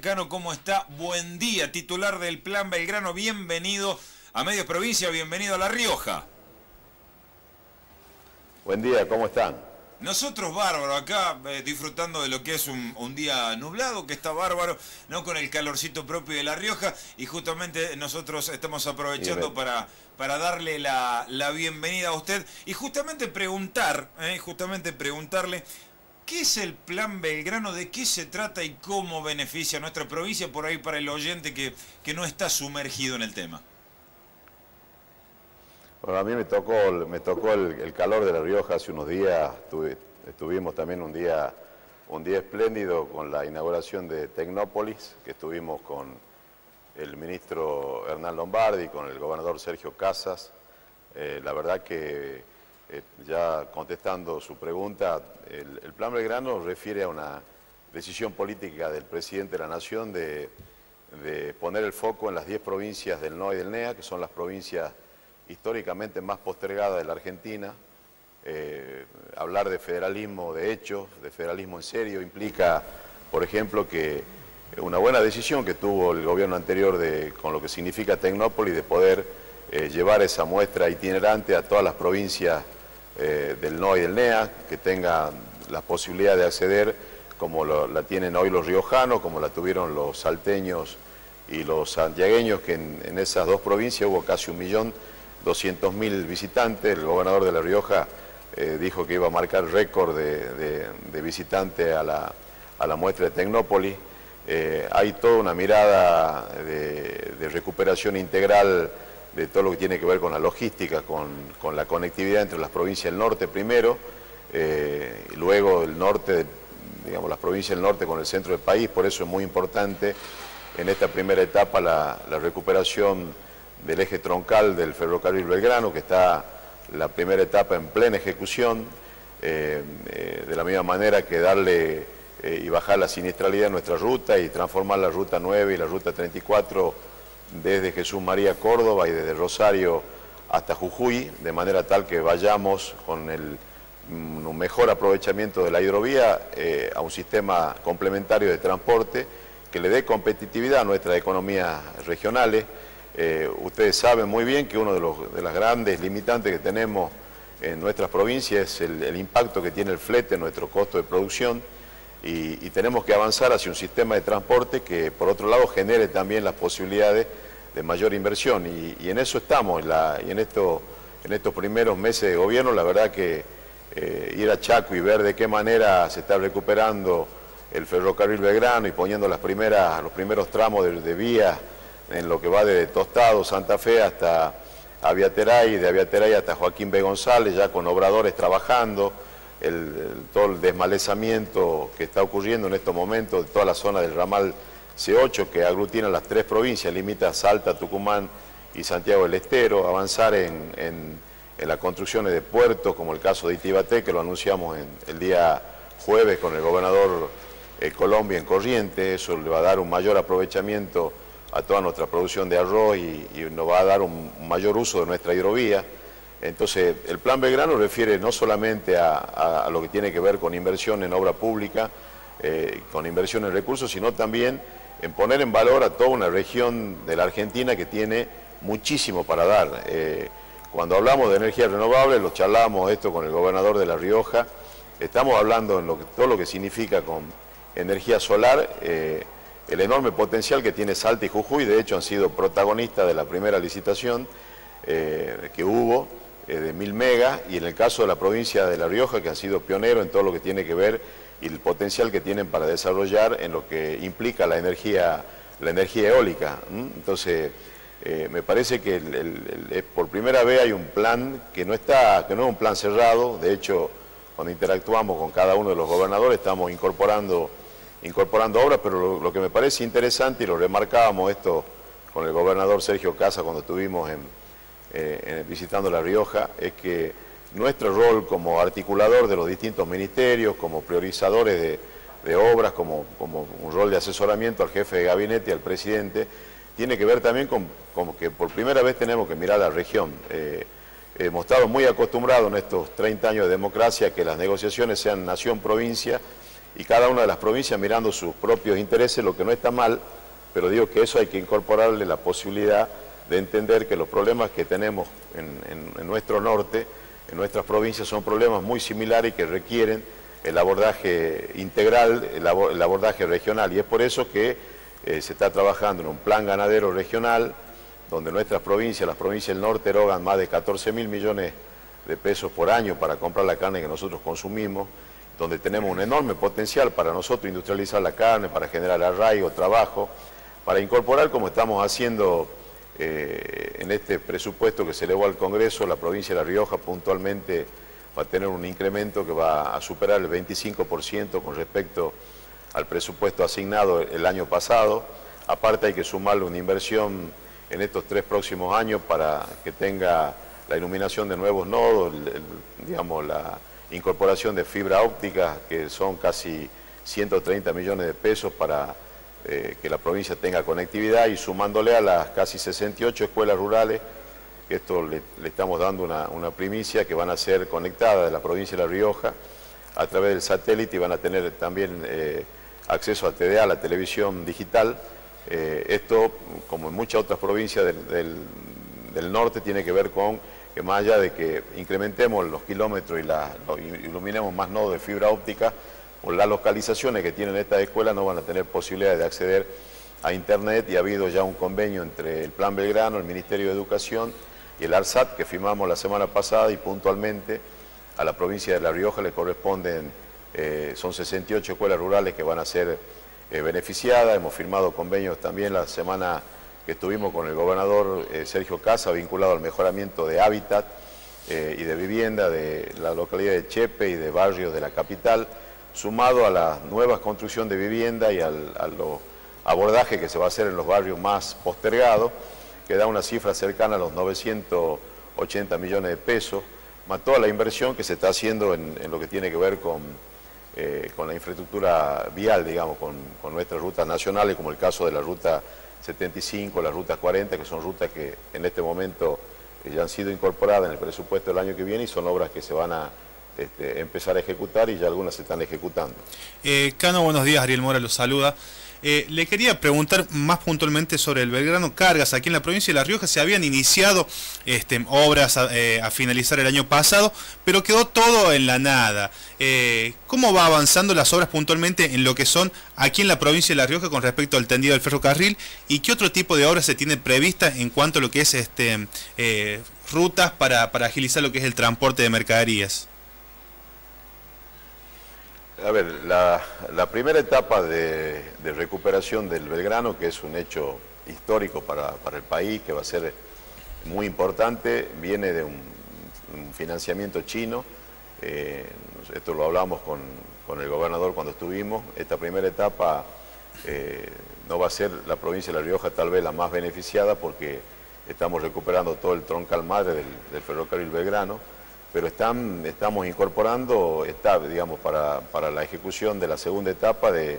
Cano, ¿cómo está? Buen día, titular del Plan Belgrano, bienvenido a Medios Provincia, bienvenido a La Rioja. Buen día, ¿cómo están? Nosotros bárbaro, acá eh, disfrutando de lo que es un, día nublado, que está bárbaro, no con el calorcito propio de La Rioja, y justamente nosotros estamos aprovechando para, para darle la, bienvenida a usted y justamente preguntar, eh, justamente preguntarle ¿Qué es el Plan Belgrano? ¿De qué se trata y cómo beneficia a nuestra provincia? Por ahí para el oyente que, que no está sumergido en el tema. Bueno, a mí me tocó, me tocó el, calor de La Rioja hace unos días. estuvimos también un día, un día espléndido con la inauguración de Tecnópolis, que estuvimos con el ministro Hernán Lombardi, con el gobernador Sergio Casas. Eh, la verdad que eh, ya contestando su pregunta, el, Plan Belgrano refiere a una decisión política del presidente de la Nación de, poner el foco en las 10 provincias del NOA y del NEA, que son las provincias históricamente más postergadas de la Argentina. Eh, hablar de federalismo de hechos, de federalismo en serio, implica, por ejemplo, que una buena decisión que tuvo el gobierno anterior de, con lo que significa Tecnópolis de poder eh, llevar esa muestra itinerante a todas las provincias eh, del NOA y del NEA, que tenga la posibilidad de acceder como la tienen hoy los riojanos, como la tuvieron los salteños y los santiagueños, que en, esas dos provincias hubo casi un millón doscientos mil visitantes. El gobernador de La Rioja eh, dijo que iba a marcar récord de, visitantes a la, muestra de Tecnópolis. Eh, hay toda una mirada de recuperación integral de todo lo que tiene que ver con la logística, con, la conectividad entre las provincias del norte primero, eh, y luego el norte, digamos, las provincias del norte con el centro del país, por eso es muy importante en esta primera etapa la, recuperación del eje troncal del ferrocarril Belgrano, que está la primera etapa en plena ejecución, eh, eh, de la misma manera que darle y bajar la siniestralidad en nuestra ruta y transformar la ruta 9 y la ruta 34 desde Jesús María Córdoba y desde Rosario hasta Jujuy, de manera tal que vayamos con el, mm, un mejor aprovechamiento de la hidrovía eh, a un sistema complementario de transporte que le dé competitividad a nuestras economías regionales. Eh, ustedes saben muy bien que uno de, los, de las grandes limitantes que tenemos en nuestras provincias es el, el impacto que tiene el flete en nuestro costo de producción y, tenemos que avanzar hacia un sistema de transporte que por otro lado genere también las posibilidades de mayor inversión y, en eso estamos y en, esto, en estos primeros meses de gobierno la verdad que eh, ir a Chaco y ver de qué manera se está recuperando el ferrocarril Belgrano y poniendo las primeras, los primeros tramos de, de vía en lo que va de Tostado, Santa Fe hasta Aviateray, de Aviateray hasta Joaquín B. González, ya con obradores trabajando, todo el desmalezamiento que está ocurriendo en estos momentos de toda la zona del ramal C8 que aglutina las tres provincias, limita Salta, Tucumán y Santiago del Estero, avanzar en, en, las construcciones de puertos como el caso de Itibate que lo anunciamos el día jueves con el gobernador eh, Colombia en Corriente, eso le va a dar un mayor aprovechamiento a toda nuestra producción de arroz y, nos va a dar un mayor uso de nuestra hidrovía. Entonces, el Plan Belgrano refiere no solamente a, lo que tiene que ver con inversión en obra pública, eh, con inversión en recursos, sino también en poner en valor a toda una región de la Argentina que tiene muchísimo para dar. Eh, cuando hablamos de energía renovable, lo charlamos esto con el gobernador de La Rioja, estamos hablando en todo lo que significa con energía solar, eh, el enorme potencial que tiene Salta y Jujuy, de hecho han sido protagonistas de la primera licitación que hubo, eh, de mil megas y en el caso de la provincia de La Rioja que han sido pioneros en todo lo que tiene que ver y el potencial que tienen para desarrollar en lo que implica la energía, la energía eólica. Entonces, eh, me parece que por primera vez hay un plan que no, está, que no es un plan cerrado, de hecho, cuando interactuamos con cada uno de los gobernadores estamos incorporando, incorporando obras, pero lo, que me parece interesante, y lo remarcábamos esto con el gobernador Sergio Casa cuando estuvimos en, eh, visitando La Rioja, es que nuestro rol como articulador de los distintos ministerios, como priorizadores de, obras, como, un rol de asesoramiento al jefe de gabinete y al presidente, tiene que ver también con, que por primera vez tenemos que mirar a la región. Eh, hemos estado muy acostumbrados en estos 30 años de democracia que las negociaciones sean nación-provincia y cada una de las provincias mirando sus propios intereses, lo que no está mal, pero digo que eso hay que incorporarle la posibilidad de entender que los problemas que tenemos en, nuestro norte, en nuestras provincias, son problemas muy similares y que requieren el abordaje integral, el, abordaje regional. Y es por eso que eh, se está trabajando en un plan ganadero regional, donde nuestras provincias, las provincias del norte, erogan más de 14 mil millones de pesos por año para comprar la carne que nosotros consumimos, donde tenemos un enorme potencial para nosotros industrializar la carne, para generar arraigo, trabajo, para incorporar como estamos haciendo eh, en este presupuesto que se elevó al Congreso, la provincia de La Rioja puntualmente va a tener un incremento que va a superar el 25% con respecto al presupuesto asignado el año pasado. Aparte hay que sumarle una inversión en estos tres próximos años para que tenga la iluminación de nuevos nodos, digamos, la incorporación de fibra óptica, que son casi 130 millones de pesos para eh, que la provincia tenga conectividad y sumándole a las casi 68 escuelas rurales, que esto le, estamos dando una, primicia, que van a ser conectadas de la provincia de La Rioja a través del satélite y van a tener también eh, acceso a TDA, la televisión digital. Eh, esto, como en muchas otras provincias del, norte, tiene que ver con que más allá de que incrementemos los kilómetros y la, iluminemos más nodos de fibra óptica, las localizaciones que tienen estas escuelas no van a tener posibilidad de acceder a Internet y ha habido ya un convenio entre el Plan Belgrano, el Ministerio de Educación y el ARSAT que firmamos la semana pasada y puntualmente a la provincia de La Rioja le corresponden, eh, son 68 escuelas rurales que van a ser eh, beneficiadas. Hemos firmado convenios también la semana que estuvimos con el gobernador eh, Sergio Casa vinculado al mejoramiento de hábitat y de vivienda de la localidad de Chepe y de barrios de la capital sumado a la nueva construcción de vivienda y al, abordaje que se va a hacer en los barrios más postergados, que da una cifra cercana a los 980 millones de pesos, más toda la inversión que se está haciendo en, lo que tiene que ver con, eh, con la infraestructura vial, digamos, con, con, nuestras rutas nacionales, como el caso de la ruta 75, la ruta 40, que son rutas que en este momento ya han sido incorporadas en el presupuesto del año que viene y son obras que se van a este, empezar a ejecutar y ya algunas se están ejecutando. Eh, Cano, buenos días, Ariel Mora los saluda. Eh, le quería preguntar más puntualmente sobre el Belgrano Cargas. Aquí en la provincia de La Rioja se habían iniciado este, obras eh, a, finalizar el año pasado, pero quedó todo en la nada. ¿Cómo va avanzando las obras puntualmente en lo que son aquí en la provincia de La Rioja con respecto al tendido del ferrocarril? ¿Y qué otro tipo de obras se tiene prevista en cuanto a lo que es este, rutas para agilizar lo que es el transporte de mercaderías? A ver, la, primera etapa de, recuperación del Belgrano, que es un hecho histórico para, el país, que va a ser muy importante, viene de un, financiamiento chino. Eh, esto lo hablamos con, el gobernador cuando estuvimos. Esta primera etapa eh, no va a ser la provincia de La Rioja tal vez la más beneficiada porque estamos recuperando todo el troncal madre del, del ferrocarril Belgrano pero estamos incorporando, está, digamos, para, la ejecución de la segunda etapa del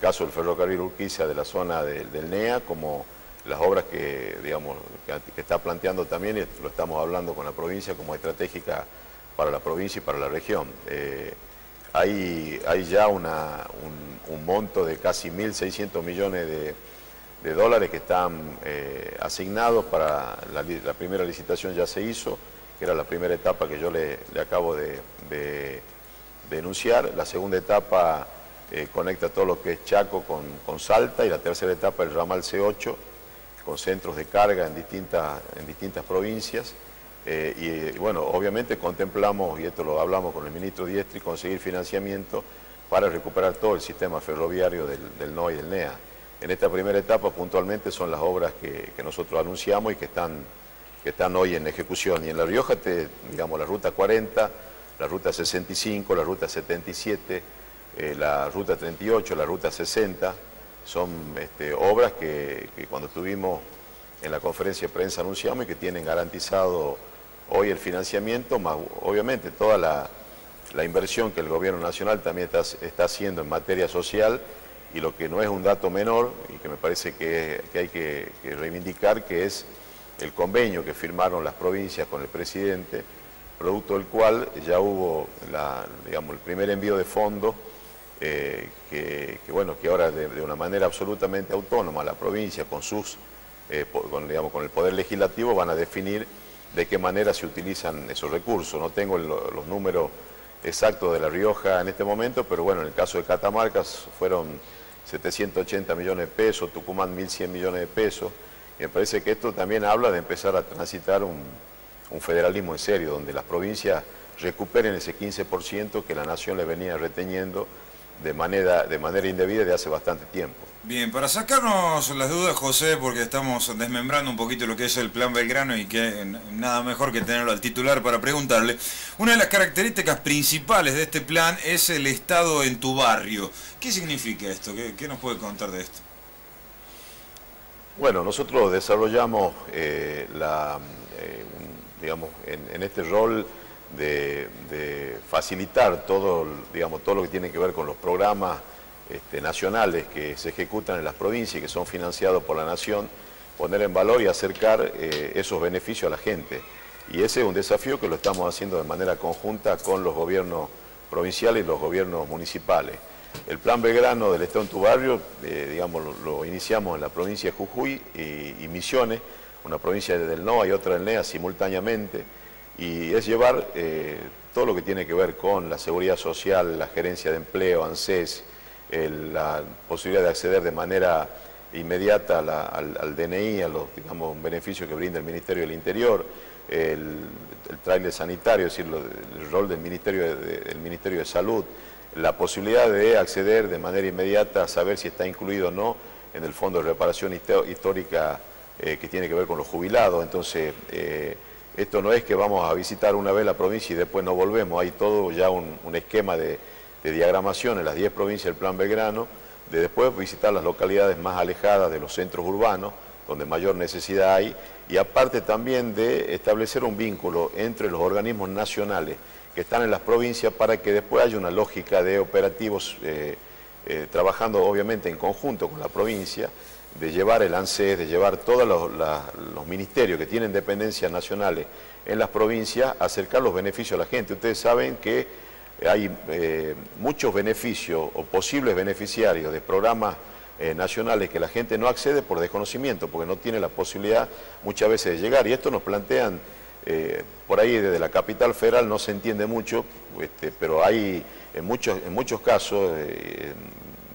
caso del ferrocarril Urquiza de la zona del NEA, como las obras que, está planteando también, y lo estamos hablando con la provincia como estratégica para la provincia y para la región. Eh, hay, ya un, monto de casi 1.600 millones de, dólares que están eh, asignados para la primera licitación ya se hizo, que era la primera etapa que yo le, acabo de, denunciar. La segunda etapa eh, conecta todo lo que es Chaco con, Salta y la tercera etapa el ramal C8 con centros de carga en distintas, provincias. Eh, y, bueno, obviamente contemplamos, y esto lo hablamos con el ministro Diestri, conseguir financiamiento para recuperar todo el sistema ferroviario del, del y del NEA. En esta primera etapa puntualmente son las obras que nosotros anunciamos y que están que están hoy en ejecución. Y en La Rioja, digamos, la ruta 40, la ruta 65, la ruta 77, eh, la ruta 38, la ruta 60, son este, obras que, cuando estuvimos en la conferencia de prensa anunciamos y que tienen garantizado hoy el financiamiento, más obviamente toda la, inversión que el gobierno nacional también está, haciendo en materia social y lo que no es un dato menor y que me parece que, hay que reivindicar, que es el convenio que firmaron las provincias con el presidente, producto del cual ya hubo el primer envío de fondos eh, que, bueno, que ahora de, una manera absolutamente autónoma la provincia con sus, eh, con, el poder legislativo van a definir de qué manera se utilizan esos recursos. No tengo los números exactos de La Rioja en este momento, pero bueno, en el caso de Catamarca fueron 780 millones de pesos, Tucumán 1.100 millones de pesos, me parece que esto también habla de empezar a transitar un, federalismo en serio, donde las provincias recuperen ese 15% que la nación le venía reteniendo de manera, de manera indebida de hace bastante tiempo. Bien, para sacarnos las dudas, José, porque estamos desmembrando un poquito lo que es el Plan Belgrano y que nada mejor que tenerlo al titular para preguntarle, una de las características principales de este plan es el Estado en tu barrio. ¿Qué significa esto? ¿Qué, nos puede contar de esto? Bueno, nosotros desarrollamos eh, eh, digamos, en, este rol de, facilitar todo, digamos, todo lo que tiene que ver con los programas este, nacionales que se ejecutan en las provincias y que son financiados por la nación, poner en valor y acercar eh, esos beneficios a la gente. Y ese es un desafío que lo estamos haciendo de manera conjunta con los gobiernos provinciales y los gobiernos municipales. El plan Belgrano del Estado en tu barrio, eh, digamos, lo, iniciamos en la provincia de Jujuy y Misiones, una provincia del NOA y otra del NEA simultáneamente, y es llevar eh, todo lo que tiene que ver con la seguridad social, la gerencia de empleo, ANSES, la posibilidad de acceder de manera inmediata al, DNI, a los digamos, beneficios que brinda el Ministerio del Interior, el, el trailer sanitario, es decir, el rol del Ministerio de, Ministerio de Salud, la posibilidad de acceder de manera inmediata a saber si está incluido o no en el Fondo de Reparación Histórica eh, que tiene que ver con los jubilados. Entonces, eh, esto no es que vamos a visitar una vez la provincia y después no volvemos. Hay todo ya un, esquema de, diagramación en las 10 provincias del Plan Belgrano, de después visitar las localidades más alejadas de los centros urbanos, donde mayor necesidad hay, y aparte también de establecer un vínculo entre los organismos nacionales que están en las provincias para que después haya una lógica de operativos eh, trabajando obviamente en conjunto con la provincia de llevar el ANSES, de llevar todos los, ministerios que tienen dependencias nacionales en las provincias, acercar los beneficios a la gente. Ustedes saben que hay eh, muchos beneficios o posibles beneficiarios de programas eh, nacionales que la gente no accede por desconocimiento, porque no tiene la posibilidad muchas veces de llegar. Y esto nos plantean, eh, por ahí desde la capital federal no se entiende mucho, este, pero hay en muchos, en muchos casos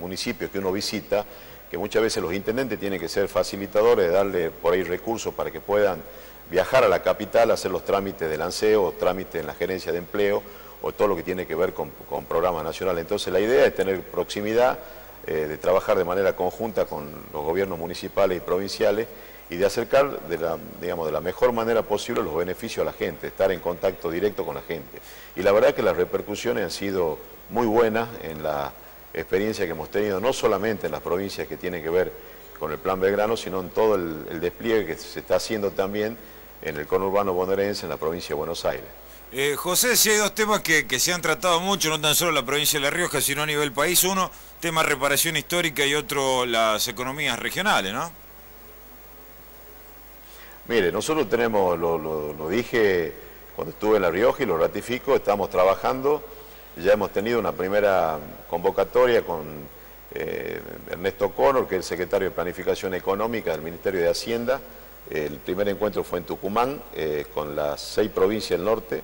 municipios que uno visita, que muchas veces los intendentes tienen que ser facilitadores darle por ahí recursos para que puedan viajar a la capital, hacer los trámites de lanceo, trámites en la gerencia de empleo o todo lo que tiene que ver con, programas nacionales. Entonces la idea es tener proximidad, eh, de trabajar de manera conjunta con los gobiernos municipales y provinciales y de acercar de la, digamos, de la mejor manera posible los beneficios a la gente, estar en contacto directo con la gente. Y la verdad es que las repercusiones han sido muy buenas en la experiencia que hemos tenido, no solamente en las provincias que tienen que ver con el Plan Belgrano, sino en todo el, despliegue que se está haciendo también en el conurbano bonaerense, en la provincia de Buenos Aires. Eh, José, si hay dos temas que, se han tratado mucho, no tan solo en la provincia de La Rioja, sino a nivel país. Uno, tema reparación histórica y otro, las economías regionales, ¿no? Mire, nosotros tenemos, lo, dije cuando estuve en La Rioja y lo ratifico, estamos trabajando ya hemos tenido una primera convocatoria con eh, Ernesto Conor, que es el secretario de Planificación Económica del Ministerio de Hacienda. El primer encuentro fue en Tucumán, eh, con las seis provincias del norte,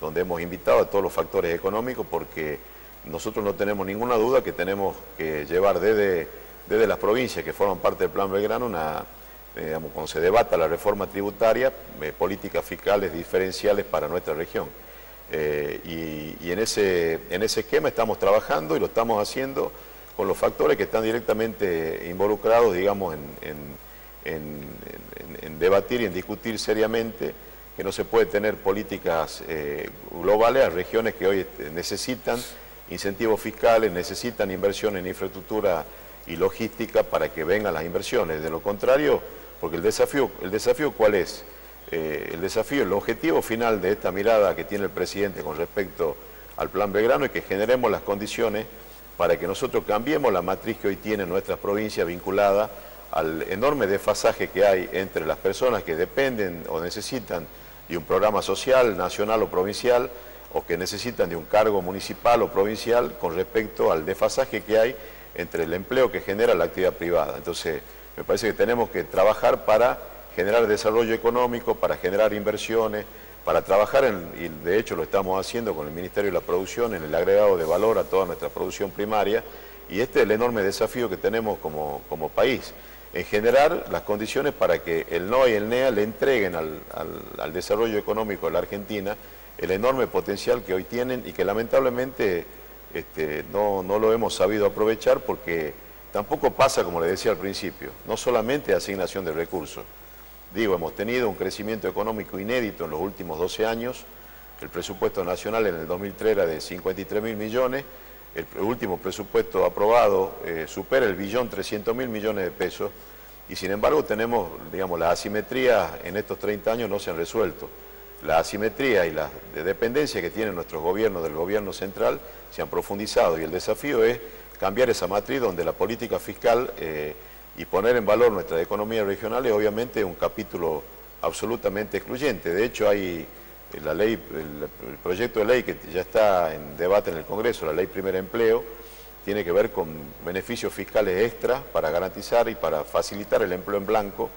donde hemos invitado a todos los factores económicos, porque nosotros no tenemos ninguna duda que tenemos que llevar desde, desde las provincias que forman parte del Plan Belgrano una, cuando se debata la reforma tributaria, políticas fiscales diferenciales para nuestra región. Eh, y, en, ese, en ese esquema estamos trabajando y lo estamos haciendo con los factores que están directamente involucrados, digamos, en, debatir y en discutir seriamente que no se puede tener políticas eh, globales a regiones que hoy este, necesitan incentivos fiscales, necesitan inversión en infraestructura y logística para que vengan las inversiones. De lo contrario, porque el desafío, el desafío ¿cuál es? Eh, el desafío, el objetivo final de esta mirada que tiene el presidente con respecto al plan Belgrano es que generemos las condiciones para que nosotros cambiemos la matriz que hoy tiene nuestra provincia vinculada al enorme desfasaje que hay entre las personas que dependen o necesitan de un programa social, nacional o provincial, o que necesitan de un cargo municipal o provincial con respecto al desfasaje que hay entre el empleo que genera la actividad privada. Entonces, me parece que tenemos que trabajar para generar desarrollo económico, para generar inversiones, para trabajar, y de hecho lo estamos haciendo con el Ministerio de la Producción, en el agregado de valor a toda nuestra producción primaria, y este es el enorme desafío que tenemos como, país, en generar las condiciones para que el NOA y el NEA le entreguen al, desarrollo económico de la Argentina el enorme potencial que hoy tienen y que lamentablemente este, no, no lo hemos sabido aprovechar porque tampoco pasa, como le decía al principio, no solamente asignación de recursos, Digo, hemos tenido un crecimiento económico inédito en los últimos 12 años. El presupuesto nacional en el 2003 era de 53 mil millones. El último presupuesto aprobado eh, supera el billón 300 mil millones de pesos. Y sin embargo tenemos, digamos, las asimetrías en estos 30 años no se han resuelto. La asimetría y la dependencia que tienen nuestros gobiernos del gobierno central se han profundizado y el desafío es cambiar esa matriz donde la política fiscal eh, y poner en valor nuestra economía regional es obviamente un capítulo absolutamente excluyente. De hecho, hay eh, la ley, el, proyecto de ley que ya está en debate en el Congreso, la ley Primer Empleo, tiene que ver con beneficios fiscales extra para garantizar y para facilitar el empleo en blanco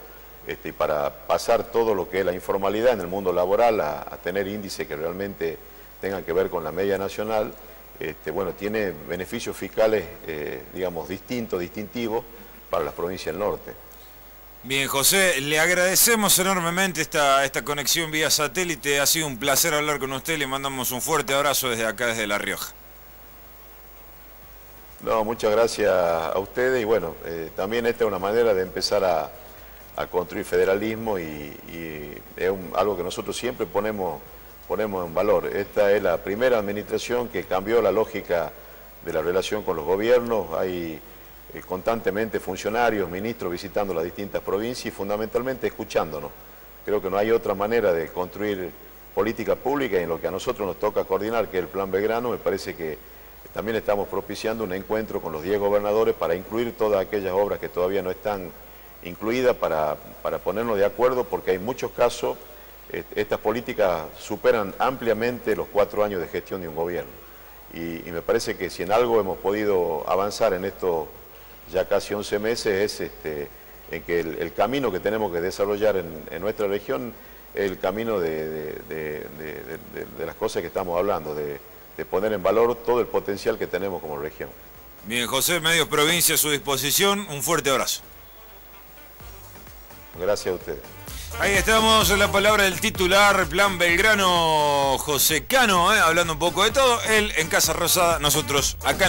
este, y para pasar todo lo que es la informalidad en el mundo laboral a, tener índices que realmente tengan que ver con la media nacional. Este, bueno, tiene beneficios fiscales, eh, digamos, distintos, distintivos, para las provincias del norte. Bien, José, le agradecemos enormemente esta, esta conexión vía satélite. Ha sido un placer hablar con usted. Le mandamos un fuerte abrazo desde acá, desde La Rioja. No, muchas gracias a ustedes y bueno, eh, también esta es una manera de empezar a, construir federalismo y, es algo que nosotros siempre ponemos, ponemos en valor. Esta es la primera administración que cambió la lógica de la relación con los gobiernos. Hay eh, constantemente funcionarios, ministros visitando las distintas provincias y fundamentalmente escuchándonos. Creo que no hay otra manera de construir política pública en lo que a nosotros nos toca coordinar, que es el Plan Belgrano, me parece que también estamos propiciando un encuentro con los 10 gobernadores para incluir todas aquellas obras que todavía no están incluidas para, ponernos de acuerdo, porque hay muchos casos, estas políticas superan ampliamente los cuatro años de gestión de un gobierno. Y, y me parece que si en algo hemos podido avanzar en estos ya casi 11 meses es este, en que el, camino que tenemos que desarrollar en, nuestra región es el camino de, las cosas que estamos hablando, de, poner en valor todo el potencial que tenemos como región. Bien, José, Medios Provincia a su disposición, un fuerte abrazo. Gracias a ustedes. Ahí estamos, la palabra del titular, Plan Belgrano, José Cano, ¿eh? hablando un poco de todo. Él en Casa Rosada, nosotros acá en la...